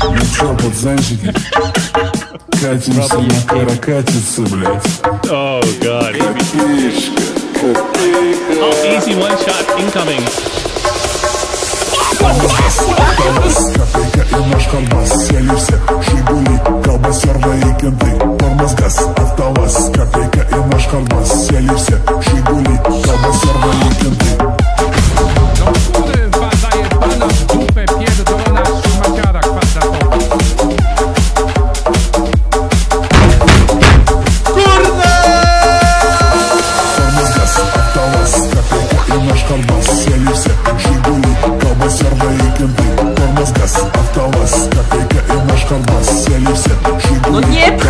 Ну чё, пацанчики? Катимся на каракатице, блядь. Oh god. Oh, easy one shot incoming. Копейка и наш колбас Сели все, Жигули, колбасерные кенты Тормоз, газ, автоваз Копейка и наш колбас Сели все, Жигули, колбасерные Ашқан бас союзы жигули Колбасерные кенты Тормоз газ автоваз. Копейка им ашқан бас союзы жигули